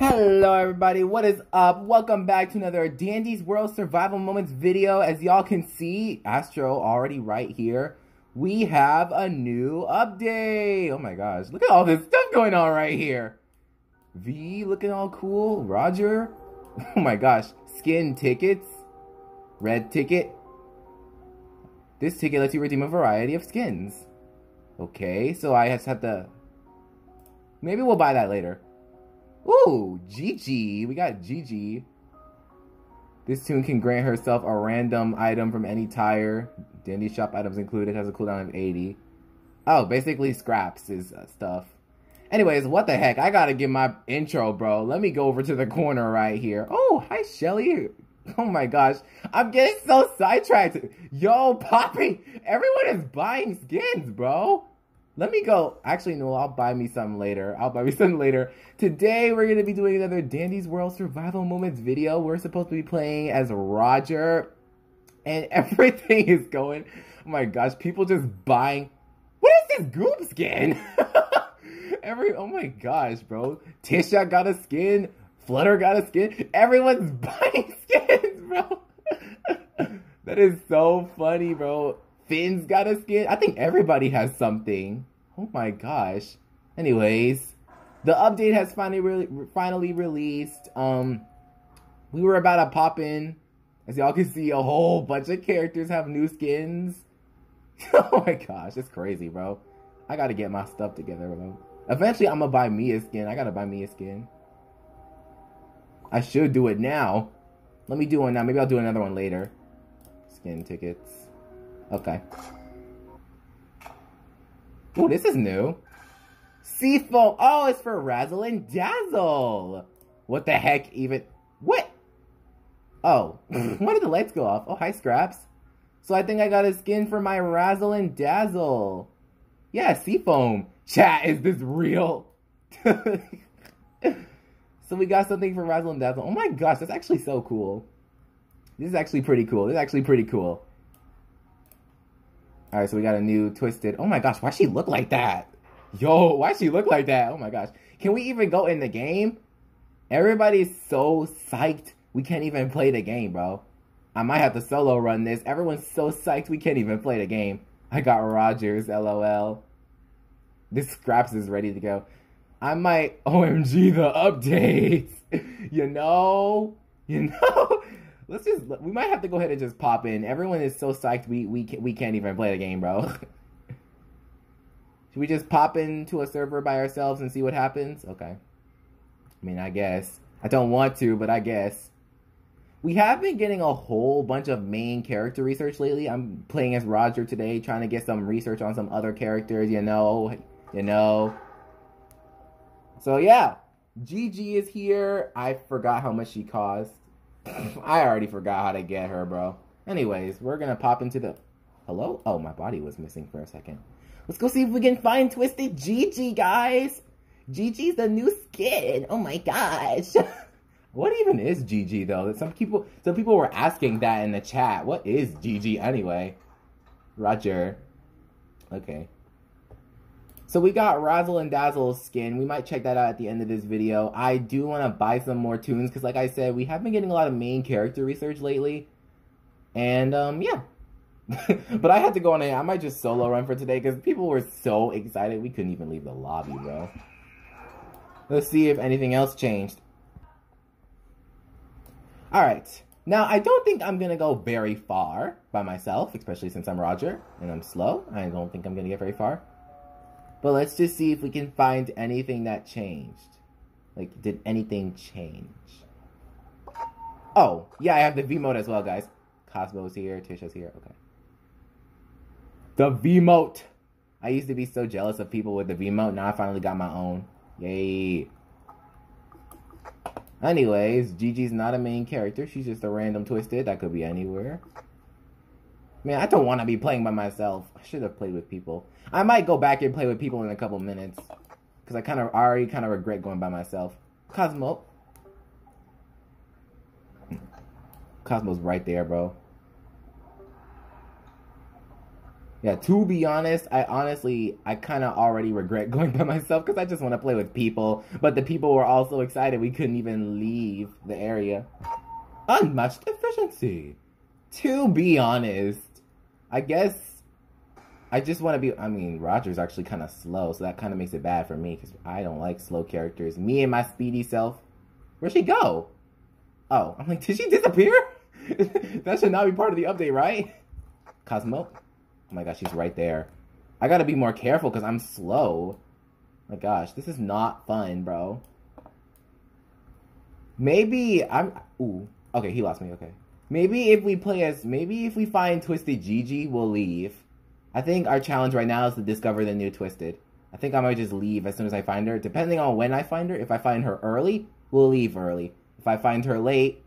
Hello everybody, what is up? Welcome back to another Dandy's World Survival Moments video. As y'all can see, Astro already right here. We have a new update. Oh my gosh, look at all this stuff going on right here. Vee looking all cool. Roger. Oh my gosh, skin tickets. Red ticket. This ticket lets you redeem a variety of skins. Okay, so I just have to... Maybe we'll buy that later. Ooh, Gigi. We got Gigi. This tune can grant herself a random item from any tire. Dandy shop items included. Has a cooldown of 80. Oh, basically scraps is uh, stuff. Anyways, what the heck? I gotta get my intro, bro. Let me go over to the corner right here. Oh, hi, Shelly. Oh my gosh. I'm getting so sidetracked. Yo, Poppy. Everyone is buying skins, bro. Let me go. Actually, no, I'll buy me some later. I'll buy me some later. Today, we're going to be doing another Dandy's World Survival Moments video. We're supposed to be playing as Roger. And everything is going... Oh my gosh, people just buying... What is this Goob skin? Every... Oh my gosh, bro. Tisha got a skin. Flutter got a skin. Everyone's buying skins, bro. that is so funny, bro. Finn's got a skin. I think everybody has something. Oh my gosh. Anyways, the update has finally re finally released. Um, we were about to pop in. As y'all can see, a whole bunch of characters have new skins. oh my gosh, it's crazy, bro. I gotta get my stuff together, bro. Eventually, I'm gonna buy me a skin. I gotta buy me a skin. I should do it now. Let me do one now. Maybe I'll do another one later. Skin tickets. Okay. Oh, this is new. Seafoam. Oh, it's for Razzle and Dazzle. What the heck even? What? Oh, why did the lights go off? Oh, hi, Scraps. So I think I got a skin for my Razzle and Dazzle. Yeah, Seafoam. Chat, is this real? so we got something for Razzle and Dazzle. Oh my gosh, that's actually so cool. This is actually pretty cool. This is actually pretty cool. All right, so we got a new Twisted. Oh my gosh, why she look like that? Yo, why she look like that? Oh my gosh. Can we even go in the game? Everybody's so psyched. We can't even play the game, bro. I might have to solo run this. Everyone's so psyched we can't even play the game. I got Rogers, lol. This Scraps is ready to go. I might OMG the updates. you know? You know? Let's just we might have to go ahead and just pop in. Everyone is so psyched we we we can't even play the game, bro. Should we just pop into a server by ourselves and see what happens? Okay. I mean, I guess. I don't want to, but I guess. We have been getting a whole bunch of main character research lately. I'm playing as Roger today, trying to get some research on some other characters, you know, you know. So yeah, Gigi is here. I forgot how much she cost. I already forgot how to get her, bro. Anyways, we're gonna pop into the... Hello? Oh, my body was missing for a second. Let's go see if we can find Twisted Gigi, guys! Gigi's the new skin! Oh my gosh! what even is Gigi, though? Some people, some people were asking that in the chat. What is Gigi, anyway? Roger. Okay. So we got Razzle and Dazzle's skin. We might check that out at the end of this video. I do want to buy some more tunes because like I said, we have been getting a lot of main character research lately. And um, yeah. but I had to go on a, I might just solo run for today because people were so excited we couldn't even leave the lobby, bro. Let's see if anything else changed. Alright. Now, I don't think I'm going to go very far by myself, especially since I'm Roger and I'm slow. I don't think I'm going to get very far. But let's just see if we can find anything that changed. Like, did anything change? Oh, yeah, I have the V-mode as well, guys. Cosmo's here, Tisha's here, okay. The V-mode! I used to be so jealous of people with the V-mode, now I finally got my own. Yay. Anyways, Gigi's not a main character, she's just a random twisted, that could be anywhere. Man, I don't want to be playing by myself. I should have played with people. I might go back and play with people in a couple minutes. Because I kind of already kind of regret going by myself. Cosmo. Cosmo's right there, bro. Yeah, to be honest, I honestly, I kind of already regret going by myself because I just want to play with people. But the people were all so excited we couldn't even leave the area. Unmatched efficiency. To be honest, I guess I just want to be. I mean, Roger's actually kind of slow, so that kind of makes it bad for me because I don't like slow characters. Me and my speedy self. Where'd she go? Oh, I'm like, did she disappear? that should not be part of the update, right? Cosmo. Oh my gosh, she's right there. I gotta be more careful because I'm slow. My gosh, this is not fun, bro. Maybe I'm. Ooh. Okay, he lost me. Okay. Maybe if we play as. Maybe if we find Twisted Gigi, we'll leave. I think our challenge right now is to discover the new Twisted. I think I might just leave as soon as I find her. Depending on when I find her. If I find her early, we'll leave early. If I find her late,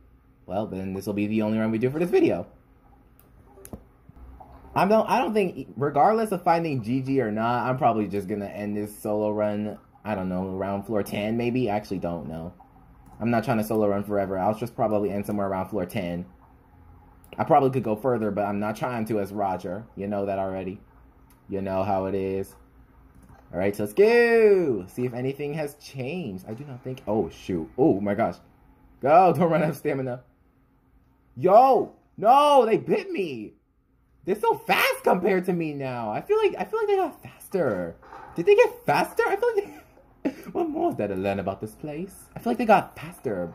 well, then this will be the only run we do for this video. I don't, I don't think, regardless of finding Gigi or not, I'm probably just to end this solo run, I don't know, around floor 10 maybe? I actually don't know. I'm not trying to solo run forever. I'll just probably end somewhere around floor 10. I probably could go further, but I'm not trying to as Roger. You know that already. You know how it is. All right, so let's go. See if anything has changed. I do not think. Oh, shoot. Oh, my gosh. Go. Don't run out of stamina. Yo. No, they bit me. They're so fast compared to me now. I feel like I feel like they got faster. Did they get faster? I feel like they... what more is there to learn about this place? I feel like they got faster.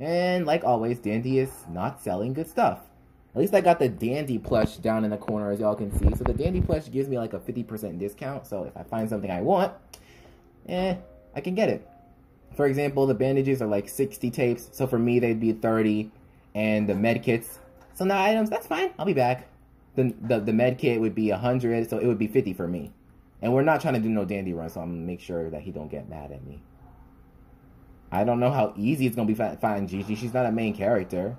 And like always, Dandy is not selling good stuff. At least I got the Dandy plush down in the corner as y'all can see. So the Dandy plush gives me like a 50% discount. So if I find something I want, eh, I can get it. For example, the bandages are like 60 tapes. So for me, they'd be 30. And the med kits, So the items, that's fine. I'll be back. The, the, the med kit would be 100. So it would be 50 for me. And we're not trying to do no Dandy run. So I'm going to make sure that he don't get mad at me. I don't know how easy it's to be to find Gigi. She's not a main character.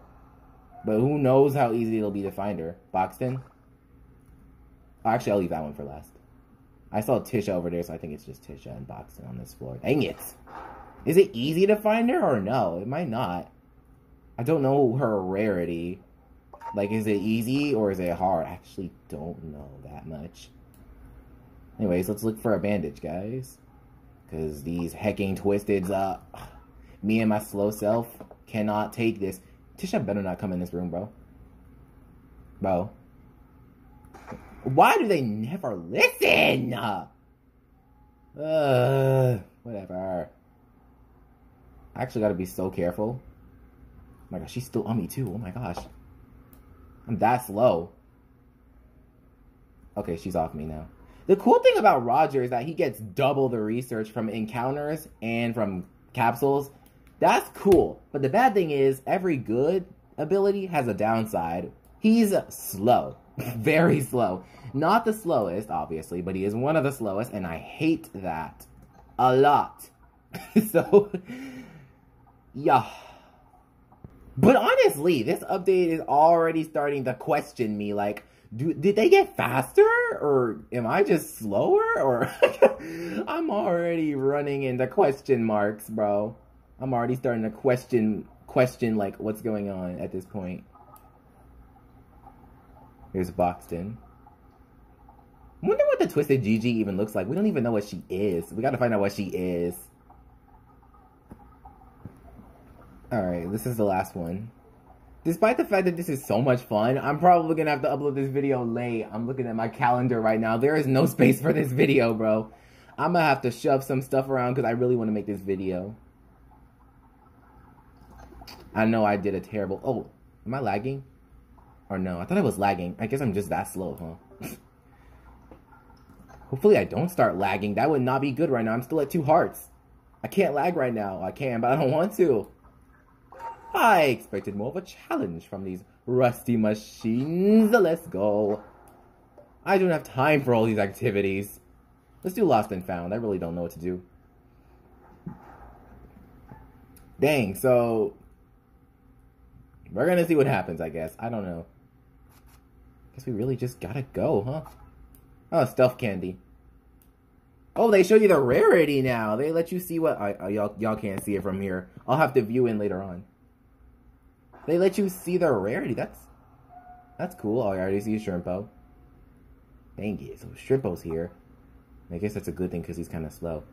But who knows how easy it'll be to find her. Boxten? Actually, I'll leave that one for last. I saw Tisha over there, so I think it's just Tisha and Boxten on this floor. Dang it! Is it easy to find her or no? It might not. I don't know her rarity. Like, is it easy or is it hard? I actually don't know that much. Anyways, let's look for a bandage, guys. Because these hecking twisteds, uh, me and my slow self cannot take this. Tisha better not come in this room, bro. Bro. Why do they never listen? Uh, whatever. I actually gotta be so careful. Oh my gosh, she's still on me too. Oh my gosh. I'm that slow. Okay, she's off me now. The cool thing about Roger is that he gets double the research from encounters and from capsules. That's cool. But the bad thing is, every good ability has a downside. He's slow. Very slow. Not the slowest, obviously, but he is one of the slowest, and I hate that. A lot. so, yeah. But honestly, this update is already starting to question me. Like, do, did they get faster or am I just slower or I'm already running into question marks, bro. I'm already starting to question question like what's going on at this point. Here's Boxten. Wonder what the Twisted Gigi even looks like. We don't even know what she is. We gotta find out what she is. Alright, this is the last one. Despite the fact that this is so much fun, I'm probably gonna have to upload this video late. I'm looking at my calendar right now. There is no space for this video, bro. I'm gonna have to shove some stuff around because I really want to make this video. I know I did a terrible... Oh, am I lagging? Or no, I thought I was lagging. I guess I'm just that slow, huh? Hopefully I don't start lagging. That would not be good right now. I'm still at two hearts. I can't lag right now. I can, but I don't want to. I expected more of a challenge from these rusty machines. Let's go. I don't have time for all these activities. Let's do Lost and Found. I really don't know what to do. Dang, so we're gonna see what happens, I guess. I don't know. Guess we really just gotta go, huh? Oh, stealth candy. Oh, they show you the rarity now. They let you see what I, y'all y'all can't see it from here. I'll have to view in later on. They let you see the rarity. That's that's cool. Oh, I already see Shrimpo. Dang it. So Shrimpo's here. I guess that's a good thing because he's kind of slow.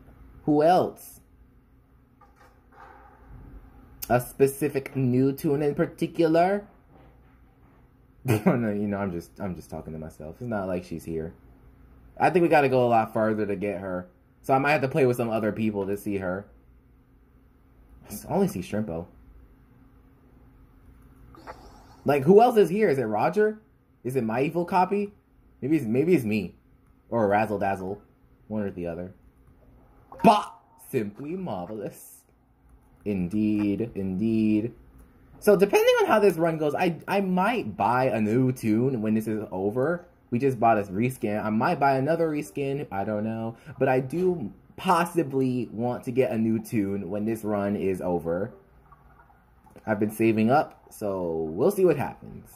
Who else? A specific new tune in particular? oh no, you know, I'm just I'm just talking to myself. It's not like she's here. I think we gotta go a lot further to get her. So I might have to play with some other people to see her. I only see Shrimpo. Like who else is here? Is it Roger? Is it my evil copy? Maybe it's maybe it's me. Or Razzle Dazzle. One or the other. Bah! Simply marvelous. Indeed, indeed. So depending on how this run goes, I I might buy a new tune when this is over. We just bought a reskin. I might buy another reskin. I don't know. But I do possibly want to get a new tune when this run is over. I've been saving up, so we'll see what happens.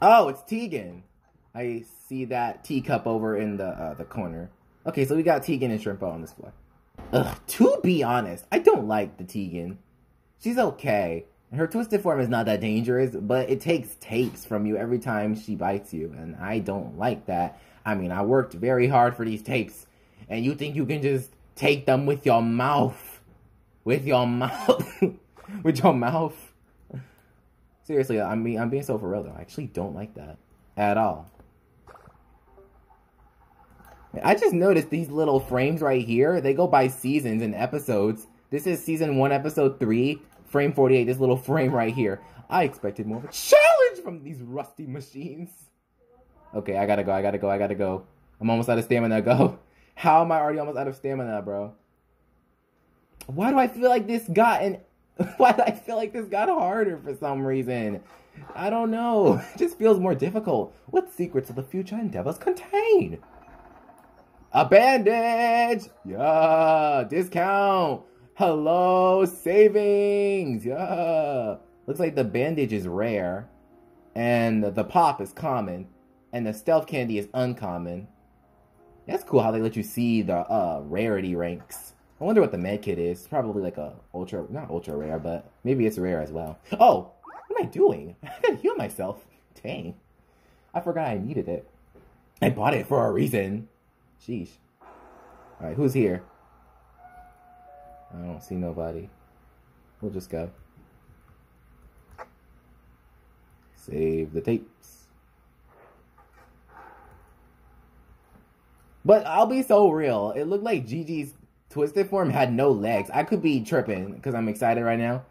Oh, it's Teagan. I see that teacup over in the uh, the corner. Okay, so we got Teagan and Shrimpo on this floor. Ugh, to be honest, I don't like the Teagan. She's okay. Her twisted form is not that dangerous, but it takes tapes from you every time she bites you, and I don't like that. I mean, I worked very hard for these tapes, and you think you can just take them with your mouth? With your mouth? with your mouth? Seriously, I mean, I'm being so for real though. I actually don't like that at all. I just noticed these little frames right here. They go by seasons and episodes. This is season 1, episode 3, frame 48. This little frame right here. I expected more of a challenge from these rusty machines. Okay, I gotta go, I gotta go, I gotta go. I'm almost out of stamina. Go. How am I already almost out of stamina, bro? Why do I feel like this got an... Why do I feel like this got harder for some reason? I don't know. It just feels more difficult. What secrets of the future endeavors contain? A bandage! Yeah! Discount! Hello! Savings! Yeah! Looks like the bandage is rare. And the pop is common. And the stealth candy is uncommon. That's cool how they let you see the uh, rarity ranks. I wonder what the med kit is. Probably like a ultra, not ultra rare, but maybe it's rare as well. Oh! What am I doing? I gotta heal myself. Dang. I forgot I needed it. I bought it for a reason. Sheesh. Alright, who's here? I don't see nobody. We'll just go. Save the tapes. But I'll be so real. It looked like Gigi's twisted form had no legs. I could be tripping because I'm excited right now.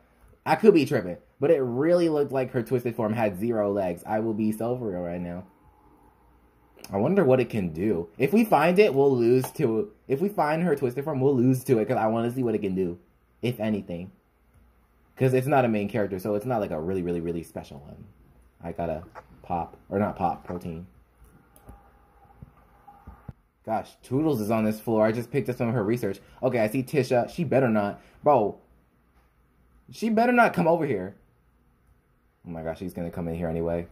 I could be tripping. But it really looked like her twisted form had zero legs. I will be so real right now. I wonder what it can do. If we find it, we'll lose to... If we find her twisted form, we'll lose to it because I want to see what it can do. If anything. Because it's not a main character, so it's not like a really, really, really special one. I gotta pop. Or not pop, protein. Gosh, Toodles is on this floor. I just picked up some of her research. Okay, I see Tisha. She better not. Bro. She better not come over here. Oh my gosh, she's gonna come in here anyway.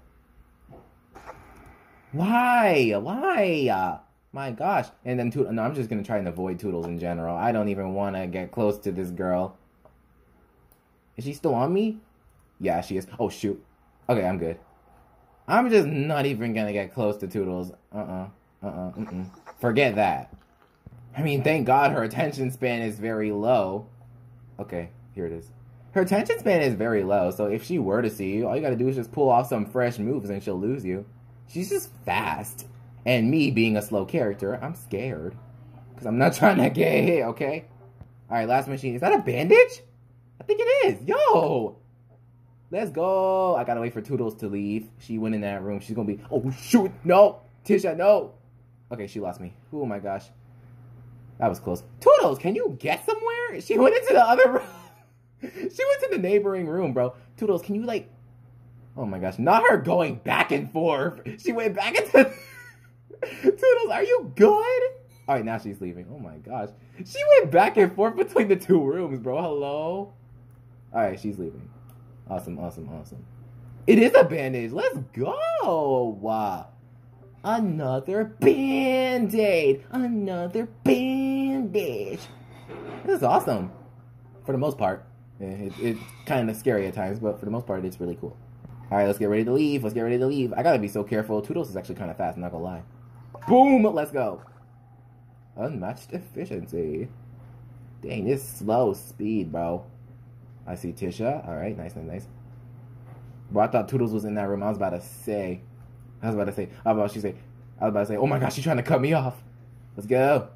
Why? Why? Uh, my gosh. And then, Toodles, no, I'm just going to try and avoid Toodles in general. I don't even want to get close to this girl. Is she still on me? Yeah, she is. Oh, shoot. Okay, I'm good. I'm just not even going to get close to Toodles. Uh-uh. Uh-uh. Mm-mm. Forget that. I mean, thank God her attention span is very low. Okay, here it is. Her attention span is very low, so if she were to see you, all you gotta do is just pull off some fresh moves and she'll lose you. She's just fast. And me being a slow character, I'm scared. Because I'm not trying to get hit, okay? Alright, last machine. Is that a bandage? I think it is. Yo! Let's go. I gotta wait for Toodles to leave. She went in that room. She's gonna be... Oh, shoot. No. Tisha, no. Okay, she lost me. Oh, my gosh. That was close. Toodles, can you get somewhere? She went into the other room. she went to the neighboring room, bro. Toodles, can you, like, Oh my gosh, not her going back and forth. She went back into. Toodles, are you good? All right, now she's leaving. Oh my gosh. She went back and forth between the two rooms, bro. Hello? All right, she's leaving. Awesome, awesome, awesome. It is a bandage. Let's go. Wow. Another band-aid. Another bandage. This is awesome. For the most part. It, it's kind of scary at times, but for the most part, it's really cool. All right, let's get ready to leave. Let's get ready to leave. I gotta be so careful. Toodles is actually kind of fast. I'm not gonna lie. Boom! Let's go. Unmatched efficiency. Dang, this slow speed, bro. I see Tisha. All right, nice, nice, nice. Bro, I thought Toodles was in that room. I was about to say. I was about to say. I was about to say. I was about to say. Oh my gosh, she's trying to cut me off. Let's go.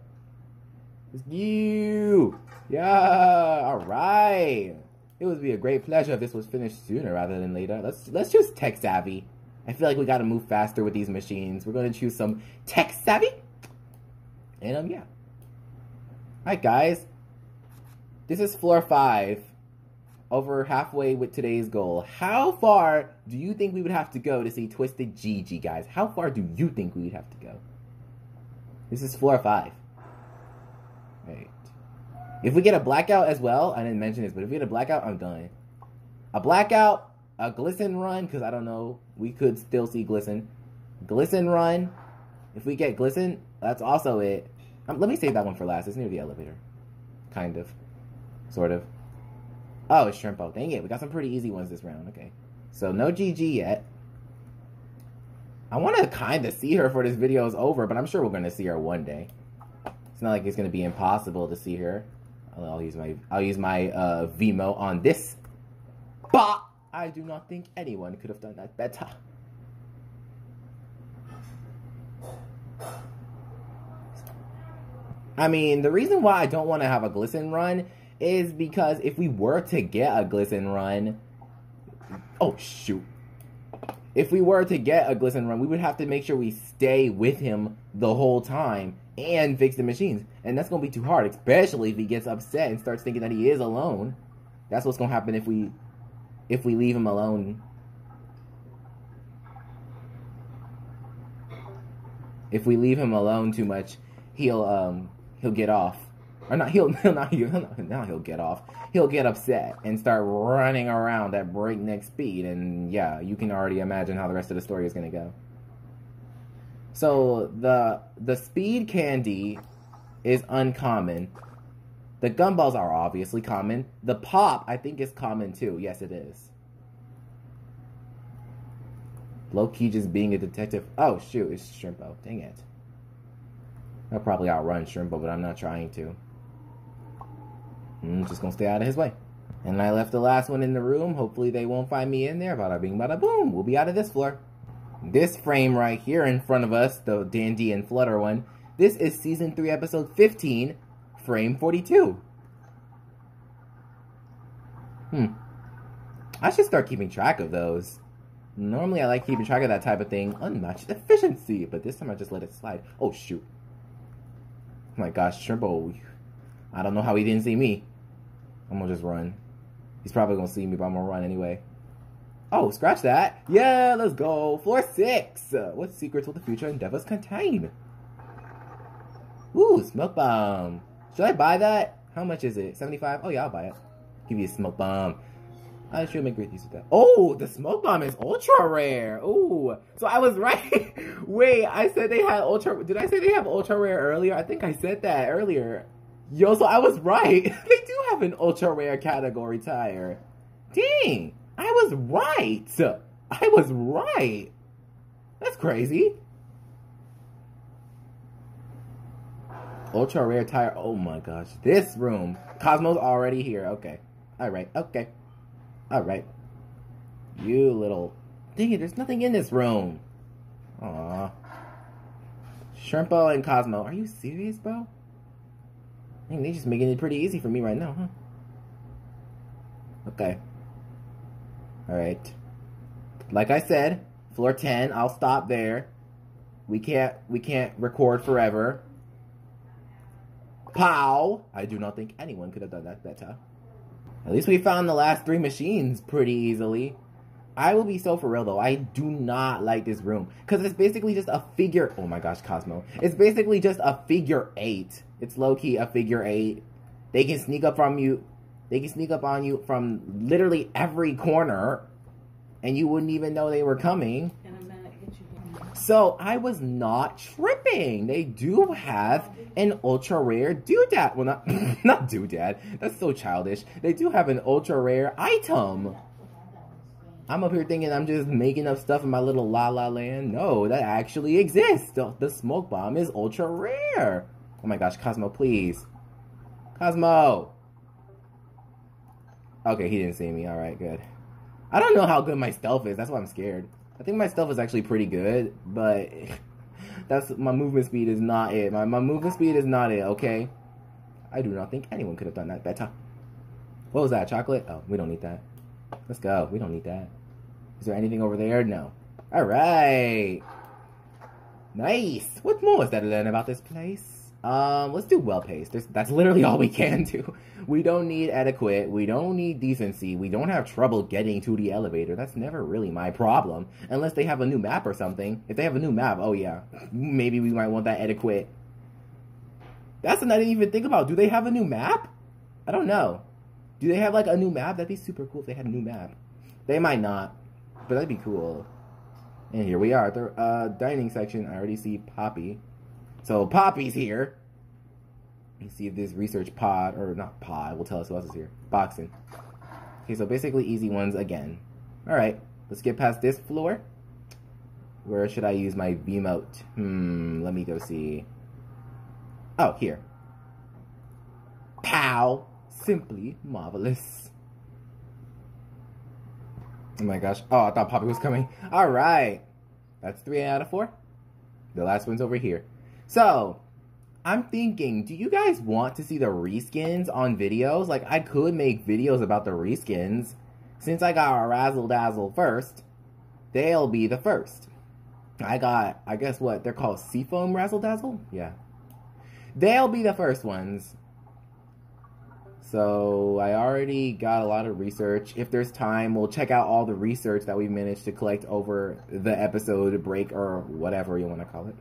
It's you. Yeah. All right. It would be a great pleasure if this was finished sooner rather than later. Let's let's choose tech savvy. I feel like we got to move faster with these machines. We're to choose some tech savvy. And um, yeah. All right, guys. This is floor five. Over halfway with today's goal. How far do you think we would have to go to see Twisted Gigi, guys? How far do you think we would have to go? This is floor five. Right. If we get a blackout as well, I didn't mention this, but if we get a blackout, I'm done. A blackout, a glisten run, because I don't know, we could still see glisten. Glisten run. If we get glisten, that's also it. Um, let me save that one for last. It's near the elevator. Kind of. Sort of. Oh, it's Shrimpo. Dang it. We got some pretty easy ones this round. Okay. So no Gigi yet. I want to kind of see her for this video is over, but I'm sure we're going to see her one day. It's not like it's going to be impossible to see her. I'll, use my I'll use my uh, Vimo on this. But I do not think anyone could have done that better. I mean, the reason why I don't want to have a glisten run is because if we were to get a glisten run, oh shoot. If we were to get a glisten run, we would have to make sure we stay with him the whole time and fix the machines. And that's going to be too hard, especially if he gets upset and starts thinking that he is alone. That's what's going to happen if we if we leave him alone. If we leave him alone too much, he'll um he'll get off. Or not he'll, he'll not he'll not, now he'll get off. He'll get upset and start running around at breakneck speed and yeah, you can already imagine how the rest of the story is going to go. So the the speed candy is uncommon. The gumballs are obviously common. The pop, I think, is common too. Yes, it is. Low key just being a detective. Oh shoot, it's Shrimpo. Dang it. I'll probably outrun Shrimpo, but I'm not trying to. I'm just gonna stay out of his way. And I left the last one in the room. Hopefully they won't find me in there. Bada bing, bada boom. We'll be out of this floor. This frame right here in front of us, the Dandy and Flutter one, this is Season 3, Episode 15, Frame 42. Hmm. I should start keeping track of those. Normally I like keeping track of that type of thing. Unmatched efficiency, but this time I just let it slide. Oh, shoot. Oh my gosh, Shrimpo. I don't know how he didn't see me. I'm gonna just run. He's probably gonna see me, but I'm gonna run anyway. Oh, scratch that. Yeah, let's go. Floor six. Uh, what secrets will the future endeavors contain? Ooh, smoke bomb. Should I buy that? How much is it? 75? Oh, yeah, I'll buy it. Give you a smoke bomb. I should make great use of that. Oh, the smoke bomb is ultra rare. Ooh. So I was right. Wait, I said they had ultra. Did I say they have ultra rare earlier? I think I said that earlier. Yo, so I was right. they do have an ultra rare category tire. Dang. I was right. I was right. That's crazy. Ultra rare tire. Oh my gosh. This room. Cosmo's already here. Okay. Alright. Okay. Alright. You little... Dang it, there's nothing in this room. Aw. Shrimpo and Cosmo. Are you serious, bro? Dang, they just making it pretty easy for me right now, huh? Okay. Alright. Like I said, floor 10, I'll stop there. We can't we can't record forever. Pow! I do not think anyone could have done that better. At least we found the last three machines pretty easily. I will be so for real though. I do not like this room because it's basically just a figure. Oh my gosh, Cosmo! It's basically just a figure eight. It's low key a figure eight. They can sneak up from you. They can sneak up on you from literally every corner, and you wouldn't even know they were coming. So I was not tripping. They do have an ultra rare doodad. Well, not not doodad. That's so childish. They do have an ultra rare item. I'm up here thinking I'm just making up stuff in my little la la land. No, that actually exists. The, the smoke bomb is ultra rare. Oh my gosh, Cosmo, please. Cosmo! Okay, he didn't see me. Alright, good. I don't know how good my stealth is. That's why I'm scared. I think my stealth is actually pretty good, but that's my movement speed is not it. My, my movement speed is not it, okay? I do not think anyone could have done that better. What was that? Chocolate? Oh, we don't need that. Let's go. We don't need that. Is there anything over there? No. Alright. Nice. What more is there to learn about this place? Um, let's do well paced. that's literally all we can do. We don't need adequate. We don't need decency. We don't have trouble getting to the elevator. That's never really my problem. Unless they have a new map or something. If they have a new map, oh yeah. Maybe we might want that adequate. That's something I didn't even think about. Do they have a new map? I don't know. Do they have like a new map? That'd be super cool if they had a new map. They might not. But that'd be cool. And here we are. The uh, dining section. I already see Poppy. So Poppy's here. You see if this research pod, or not pod, will tell us who else is here. Boxten. Okay, so basically easy ones again. Alright, let's get past this floor. Where should I use my Vemote? Hmm, let me go see. Oh, here. Pow! Simply marvelous. Oh my gosh. Oh, I thought Poppy was coming. Alright. That's three out of four. The last one's over here. So, I'm thinking, do you guys want to see the reskins on videos? Like, I could make videos about the reskins. Since I got a Razzle Dazzle first, they'll be the first. I got, I guess what, they're called Seafoam Razzle Dazzle? Yeah. They'll be the first ones. So I already got a lot of research. If there's time, we'll check out all the research that we've managed to collect over the episode break or whatever you want to call it.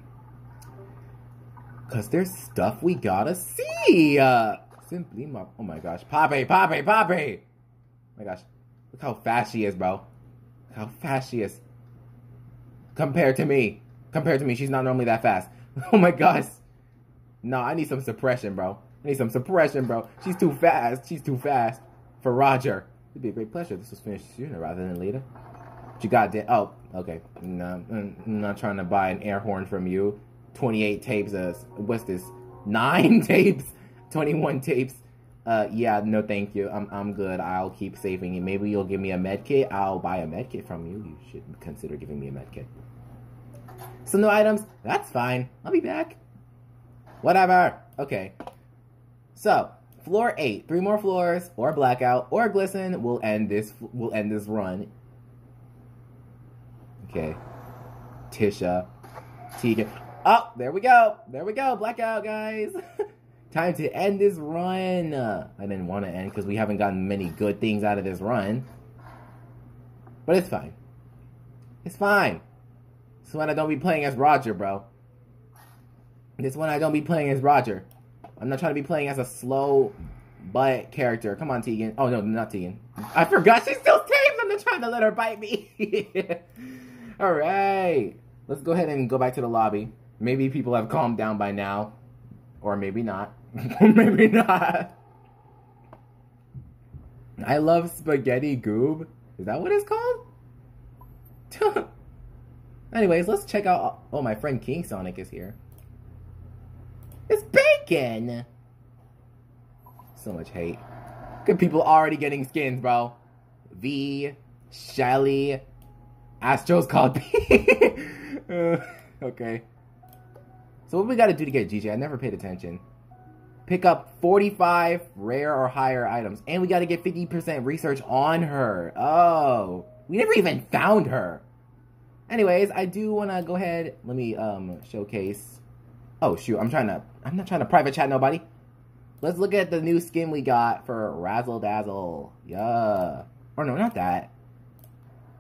Because there's stuff we gotta see. Uh, simply, oh my gosh. Poppy, Poppy, Poppy. Oh my gosh. Look how fast she is, bro. Look how fast she is. Compared to me. Compared to me, she's not normally that fast. Oh my gosh. No, I need some suppression, bro. I need some suppression, bro. She's too fast. She's too fast. For Roger. It'd be a great pleasure this was finished sooner rather than later. But you got that. Oh, okay. No, I'm not trying to buy an air horn from you. 28 tapes. Uh, what's this? Nine tapes, 21 tapes. Uh, yeah, no, thank you. I'm I'm good. I'll keep saving it. Maybe you'll give me a med kit. I'll buy a med kit from you. You should consider giving me a med kit. So no items. That's fine. I'll be back. Whatever. Okay. So floor eight, three more floors, or blackout, or glisten will end this. Will end this run. Okay. Tisha, Teagan. Oh, there we go. There we go. Blackout, guys. Time to end this run. I didn't want to end because we haven't gotten many good things out of this run. But it's fine. It's fine. This one I don't be playing as Roger, bro. This one I don't be playing as Roger. I'm not trying to be playing as a slow butt character. Come on, Teagan. Oh, no, not Teagan. I forgot she's still tamed. I'm not trying to let her bite me. All right. Let's go ahead and go back to the lobby. Maybe people have calmed down by now. Or maybe not. maybe not. I love spaghetti Goob. Is that what it's called? Anyways, let's check out. Oh, my friend King Sonic is here. It's So much hate. Good people already getting skins, bro. Vee, Shelly, Astro's called P. okay. So what we got to do to get Gigi? I never paid attention. Pick up 45 rare or higher items. And we got to get 50% research on her. Oh. We never even found her. Anyways, I do want to go ahead. Let me um showcase. Oh, shoot. I'm trying to... I'm not trying to private chat nobody. Let's look at the new skin we got for Razzle Dazzle. Yeah. Or no, not that.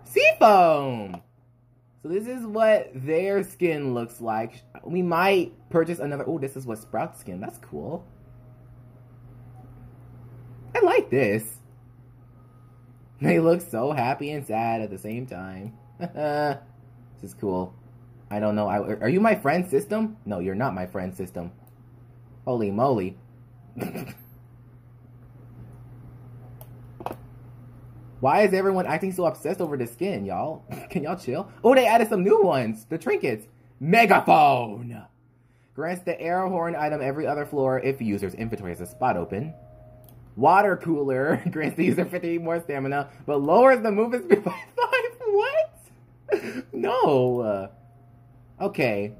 Seafoam! So this is what their skin looks like. We might purchase another. Oh, this is what Sprout skin. That's cool. I like this. They look so happy and sad at the same time. this is cool. I don't know. I, are you my friend system? No, you're not my friend system. Holy moly. Why is everyone acting so obsessed over the skin, y'all? Can y'all chill? Oh, they added some new ones. The trinkets. Megaphone. Grants the air horn item every other floor if the user's inventory has a spot open. Water cooler grants the user 50 more stamina, but lowers the movement speed by 5. What? no. Okay.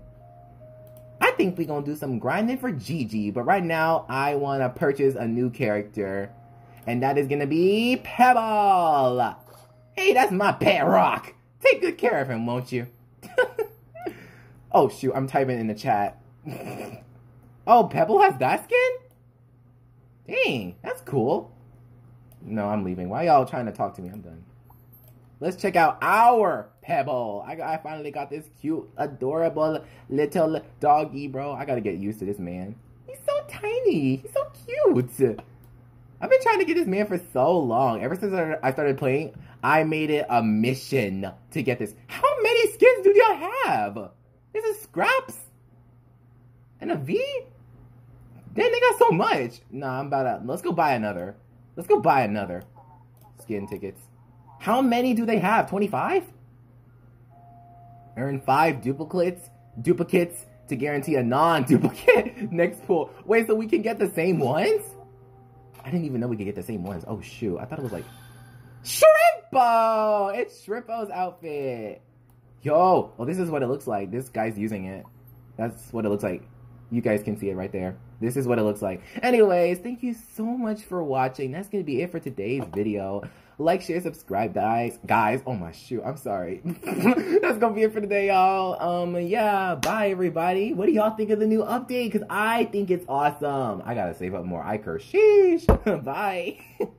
I think we're gonna do some grinding for Gigi, but right now I wanna purchase a new character. And that is gonna be Pebble! Hey, that's my pet rock! Take good care of him, won't you? oh shoot, I'm typing in the chat. oh, Pebble has that skin? Dang, that's cool. No, I'm leaving. Why y'all trying to talk to me? I'm done. Let's check out our Pebble. I, I finally got this cute, adorable little doggy, bro. I gotta get used to this man. He's so tiny. He's so cute. I've been trying to get this man for so long. Ever since I started playing, I made it a mission to get this. How many skins do y'all have? This is scraps and a Vee? Then they got so much. Nah, I'm about to. Let's go buy another. Let's go buy another. Skin tickets. How many do they have? 25? Earn five duplicates, duplicates to guarantee a non-duplicate next pool. Wait, so we can get the same ones? I didn't even know we could get the same ones. Oh shoot, I thought it was like Shrimpo! It's Shrimpo's outfit. Yo, Well, this is what it looks like. This guy's using it. That's what it looks like. You guys can see it right there. This is what it looks like. Anyways, thank you so much for watching. That's going to be it for today's video. Like, share, subscribe, guys. Guys, oh my shoot, I'm sorry. That's to be it for today, y'all. Um, yeah, bye, everybody. What do y'all think of the new update? Because I think it's awesome. I got to save up more. I curse. Sheesh. bye.